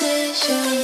decision